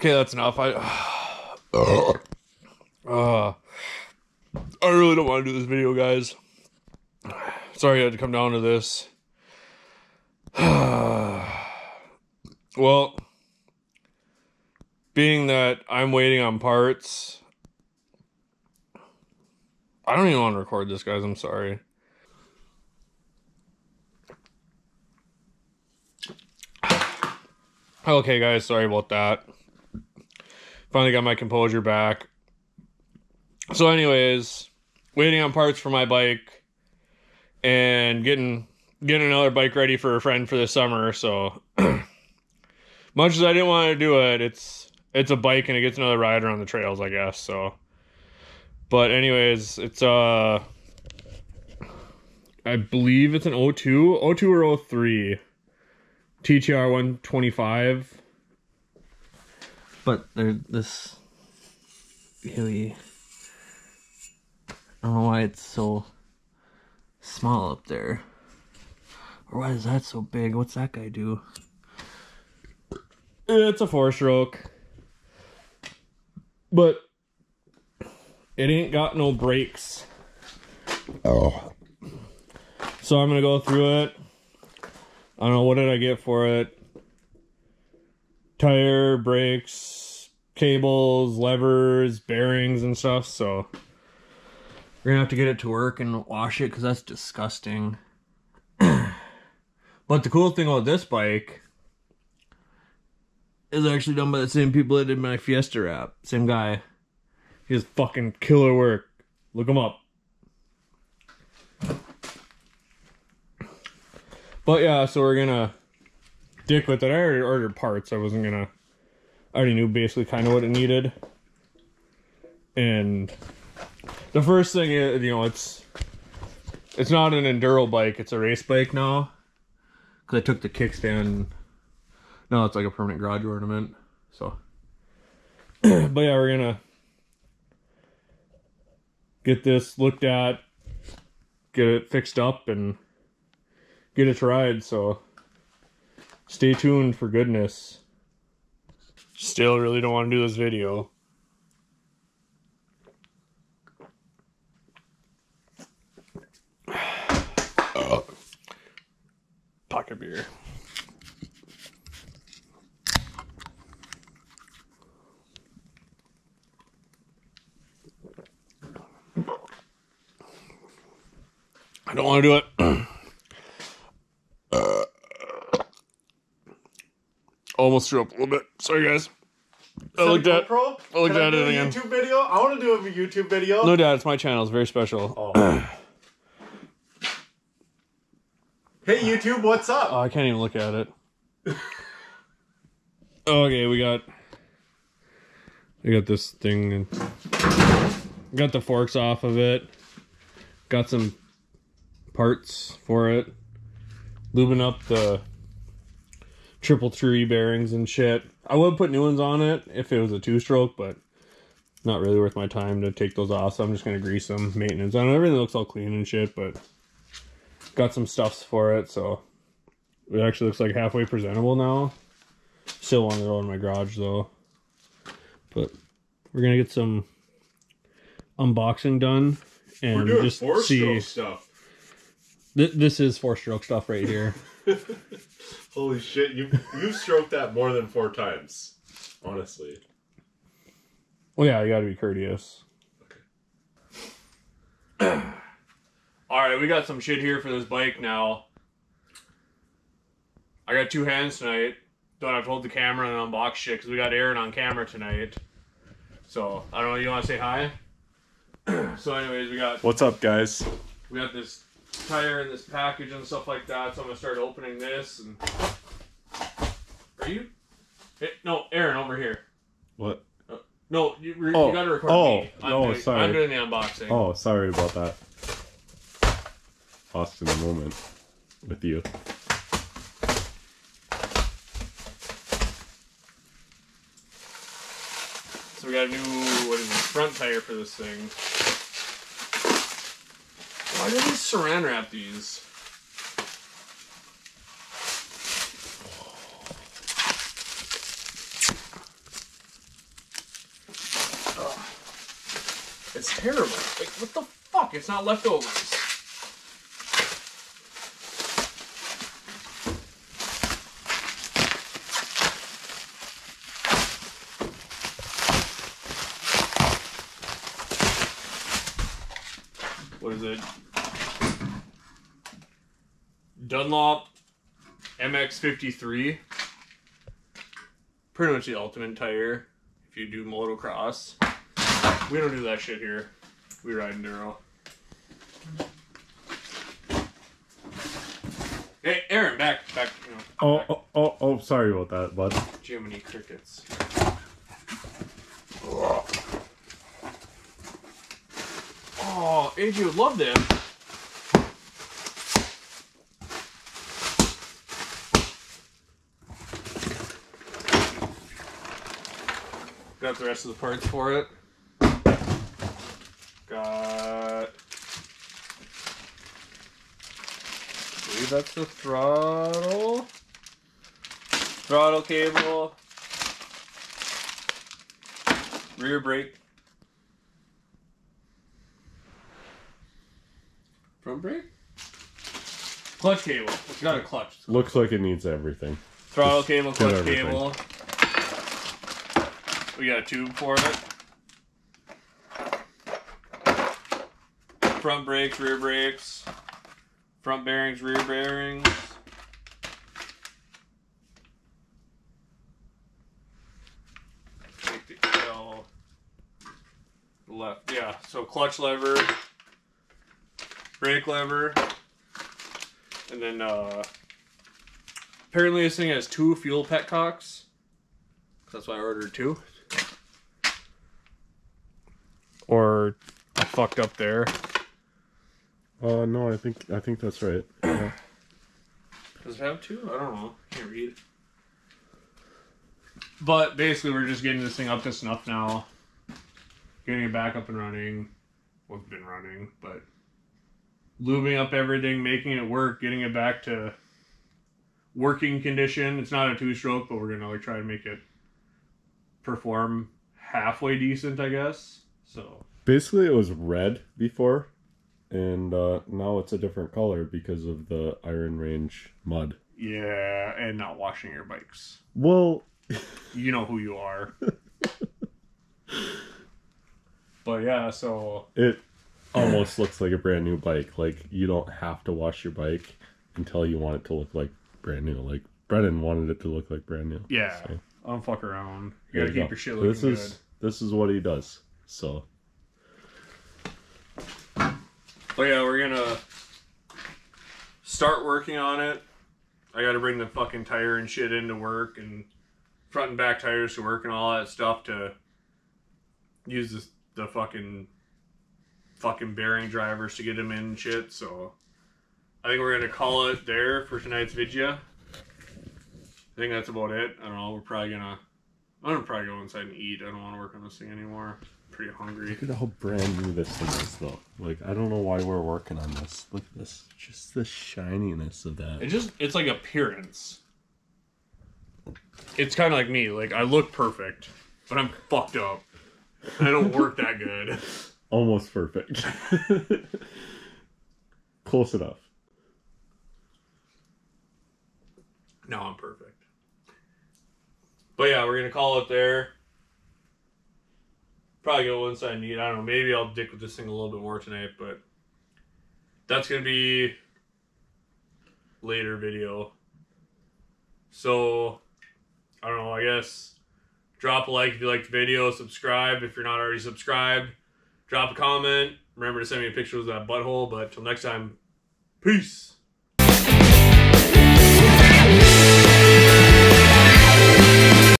Okay, that's enough. I. Uh, I really don't want to do this video, guys. Sorry I had to come down to this. well, being that I'm waiting on parts, I don't even want to record this, guys. I'm sorry. Okay, guys, sorry about that. Finally got my composure back. So, anyways, waiting on parts for my bike and getting getting another bike ready for a friend for the summer. So, much as I didn't want to do it, it's it's a bike and it gets another rider on the trails, I guess. So, but anyways, it's uh, I believe it's an 02, 02 or 03. TTR 125. But there, this really, I don't know why it's so small up there. Or why is that so big? What's that guy do? It's a four stroke. But it ain't got no brakes. Oh. So I'm gonna go through it. I don't know what did I get for it. Tire, brakes, cables, levers, bearings, and stuff. So we're gonna have to get it to work and wash it because that's disgusting. but the cool thing about this bike is actually done by the same people that did my Fiesta wrap. Same guy. He has fucking killer work. Look him up. But yeah, so we're gonna dick with it. I already ordered parts. I wasn't gonna. I already knew basically kind of what it needed. And the first thing is, you know, it's it's not an enduro bike. It's a race bike now. Cause I took the kickstand. No, it's like a permanent garage ornament. So, but yeah, we're gonna get this looked at, get it fixed up, and get it to ride. So, stay tuned for goodness. Still really don't want to do this video. Pocket beer. I don't want to do it. Uh, almost threw up a little bit. Sorry, guys. I looked at. GoPro? I looked Can at do it a again. YouTube video. I want to do a YouTube video. No, doubt, it's my channel. It's very special. Oh. hey YouTube, what's up? Oh, I can't even look at it. Oh, okay, we got we got this thing and got the forks off of it. Got some parts for it. Lubing up the triple tree bearings and shit. I would put new ones on it if it was a two stroke, but not really worth my time to take those off, so I'm just gonna grease them, maintenance. I know everything looks all clean and shit, but got some stuffs for it, so it actually looks like halfway presentable now. Still want to go in my garage though. But we're gonna get some unboxing done and just see. stuff. Th- this is four stroke stuff right here. Holy shit, you you've stroked that more than four times. Honestly. well, yeah, you got to be courteous. Okay. All right, we got some shit here for this bike now. I got two hands tonight. Don't have to hold the camera and unbox shit because we got Aaron on camera tonight. So I don't know. You want to say hi? so, anyways, we got What's up, guys? we got this tire in this package and stuff like that. So I'm gonna start opening this. And are you? Hey, no, Aaron, over here. What? Uh, no, you, you Oh, got to record oh, me. Oh, I'm oh, doing, sorry. I'm doing the unboxing. Oh, sorry about that. Lost in the moment with you. So we got a new what is it, front tire for this thing. Why did they saran wrap these? Ugh. It's terrible. Like, what the fuck? It's not leftovers. What is it? Dunlop MX53. Pretty much the ultimate tire if you do motocross. We don't do that shit here. We ride enduro. Hey, Aaron, back, back. You know, Oh, back. oh, oh, oh, sorry about that, bud. Jiminy crickets. Oh, AJ would love them. Got the rest of the parts for it. Got. I believe that's the throttle. Throttle cable. Rear brake. Front brake? Clutch cable. It's got a clutch. Looks like it needs everything. Throttle cable, get clutch cable. We got a tube for it. Front brakes, rear brakes. Front bearings, rear bearings. Take the L left. Yeah, so clutch lever, brake lever, and then uh Apparently, this thing has two fuel petcocks. That's why I ordered two. Or I fucked up there. Uh, no, I think I think that's right. Yeah. Does it have two? I don't know. Can't read. But basically, we're just getting this thing up to snuff now. Getting it back up and running. We've been running, but lubing up everything, making it work, getting it back to working condition. It's not a two-stroke, but we're gonna like try to make it perform halfway decent, I guess. So Basically, it was red before, and uh, now it's a different color because of the Iron Range mud. yeah, and not washing your bikes. Well, You know who you are. but yeah, so it almost looks like a brand new bike. Like you don't have to wash your bike until you want it to look like brand new. Like Brennan wanted it to look like brand new. yeah, So, don't fuck around. You gotta you keep go. your shit looking This is good. this is what he does. So But yeah, we're gonna start working on it. I gotta bring the fucking tire and shit into work and front and back tires to work and all that stuff to use this, the fucking fucking bearing drivers to get them in shit. So I think we're gonna call it there for tonight's video. I think that's about it. I don't know. We're probably gonna. I'm gonna probably go inside and eat. I don't want to work on this thing anymore. Pretty hungry. look at how brand new this thing is, though. Like I don't know why we're working on this. Look at this, just the shininess of that. It just it's like appearance. It's kind of like me. Like I look perfect, but I'm fucked up. I don't work that good. Almost perfect. Close enough. No, I'm perfect. But yeah, we're gonna call it there. Probably go inside I need. I don't know. Maybe I'll dick with this thing a little bit more tonight, but that's gonna be later video. So I don't know. I guess drop a like if you like the video. Subscribe if you're not already subscribed. Drop a comment. Remember to send me a picture of that butthole. But till next time, peace.